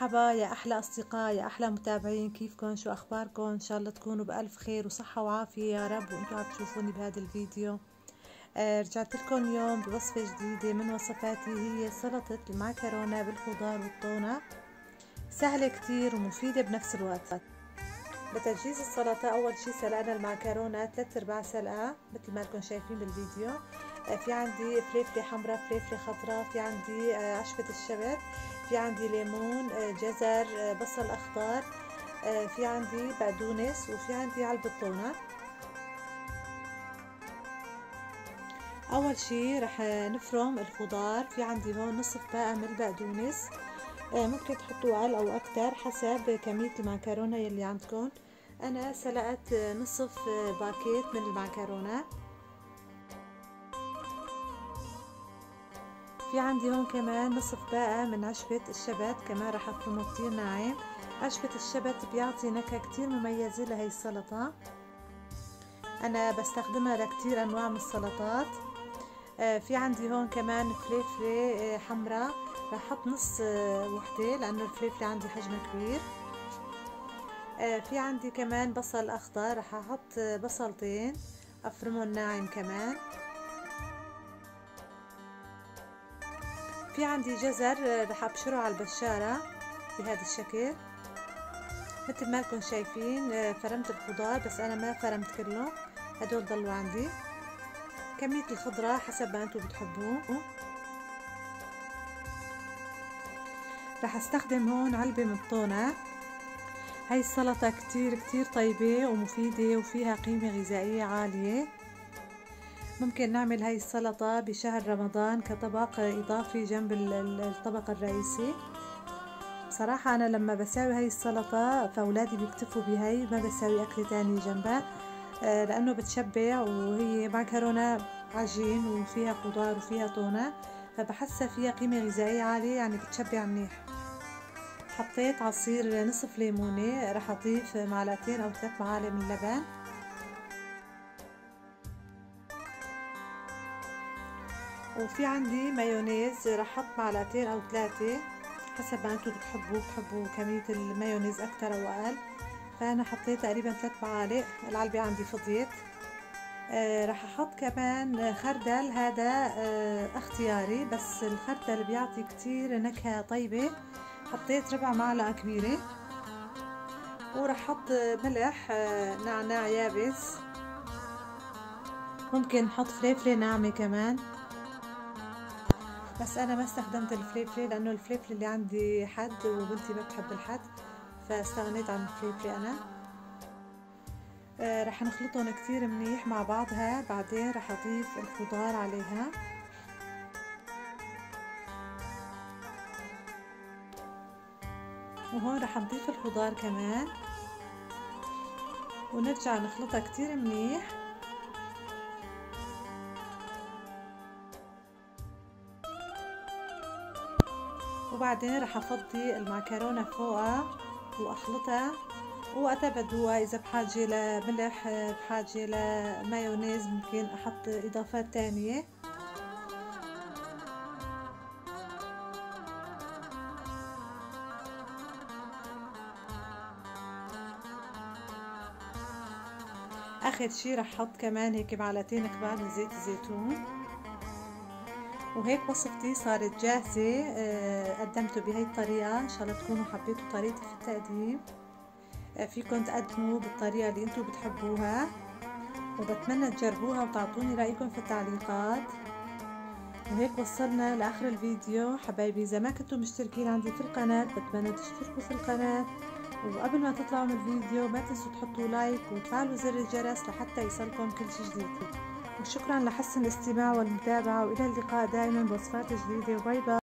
مرحبا يا أحلى أصدقاء يا أحلى متابعين كيفكم؟ شو أخباركم؟ إن شاء الله تكونوا بألف خير وصحة وعافية يا رب. وأنتم عم تشوفوني بهذا الفيديو. آه رجعت لكم اليوم بوصفة جديدة من وصفاتي هي سلطة المعكرونة بالخضار والطونة. سهلة كتير ومفيدة بنفس الوقت. لتجهيز السلطة أول شي سلقنا المعكرونة ثلاث أرباع سلقة مثل ما لكم شايفين بالفيديو. في عندي فليفلة حمراء فليفلة خضراء في عندي آه، عشبة الشبت في عندي ليمون آه، جزر بصل أخضر في عندي بقدونس وفي عندي علبة طونة. أول شي رح نفرم الخضار في عندي هون نصف باقة من البقدونس ممكن تحطوا أقل أو أكتر حسب كمية المعكرونة يلي عندكم أنا سلقت نصف باكيت من المعكرونة. في عندي هون كمان نصف باقة من عشبة الشبت كمان راح أفرمه كتير ناعم. عشبة الشبت بيعطي نكهة كتير مميزة لهي السلطة. أنا بستخدمها لكتير أنواع من السلطات. آه، في عندي هون كمان فليفلة آه، حمراء. راح أحط نص آه، وحدة لأنه الفليفلة عندي حجمها كبير. في عندي كمان بصل أخضر. راح أحط بصلتين. أفرمهم ناعم كمان. في عندي جزر رح ابشره على البشارة بهذا الشكل. مثل ما لكم شايفين فرمت الخضار بس أنا ما فرمت كله. هدول ضلوا عندي. كمية الخضرة حسب ما أنتم بتحبوه. رح أستخدم هون علبة من الطونة. هاي السلطة كتير كتير طيبة ومفيدة وفيها قيمة غذائية عالية. ممكن نعمل هاي السلطة بشهر رمضان كطبق إضافي جنب الطبق الرئيسي. بصراحة أنا لما بساوي هاي السلطة فأولادي بيكتفوا بهاي ما بساوي أكل تاني جنبها آه، لأنه بتشبع وهي معكرونة عجين وفيها خضار وفيها طونة فبحسها فيها قيمة غذائية عالية يعني بتشبع منيح. حطيت عصير نصف ليمونة رح أضيف معلقتين أو ثلاث معالق من اللبن وفي عندي مايونيز رح أحط معلقتين أو ثلاثة حسب ما أنتم بتحبوا بتحبوا كمية المايونيز أكتر أو أقل. فأنا حطيت تقريبا ثلاث معالق العلبة عندي فضيت. آه رح أحط كمان خردل هذا آه اختياري بس الخردل بيعطي كتير نكهة طيبة. حطيت ربع معلقة كبيرة. ورح أحط ملح آه نعناع يابس. ممكن نحط فليفلة ناعمة كمان. بس أنا ما استخدمت الفليفله لأنه الفليفله اللي عندي حد وبنتي ما بتحب الحد فاستغنيت عن الفليفله أنا. آه رح نخلطهم كتير منيح مع بعضها بعدين رح أضيف الخضار عليها. وهون رح نضيف الخضار كمان. ونرجع نخلطها كتير منيح. وبعدين رح أفضي المعكرونة فوقها وأخلطها وقتها بدوها اذا بحاجة لملح بحاجة لمايونيز ممكن أحط إضافات تانية. آخر شي رح أحط كمان هيك معلقتين كبار من زيت الزيتون. وهيك وصفتي صارت جاهزة آه، قدمته بهي الطريقة. إن شاء الله تكونوا حبيتوا طريقتي في التقديم. آه، فيكم تقدموا بالطريقة اللي أنتم بتحبوها وبتمنى تجربوها وتعطوني رأيكم في التعليقات. وهيك وصلنا لآخر الفيديو. حبايبي إذا ما كنتوا مشتركين عندي في القناة بتمنى تشتركوا في القناة. وقبل ما تطلعوا من الفيديو ما تنسوا تحطوا like وتفعلوا زر الجرس لحتى يصلكم كل شي جديد. وشكرا لحسن الاستماع والمتابعة وإلى اللقاء دائما بوصفات جديدة و bye bye.